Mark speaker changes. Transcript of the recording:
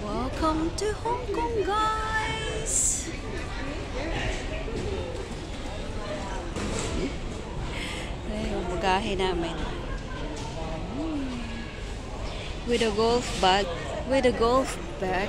Speaker 1: Welcome to Hong Kong, guys! Ay, namin. Hmm. With a golf bag. With a golf bag.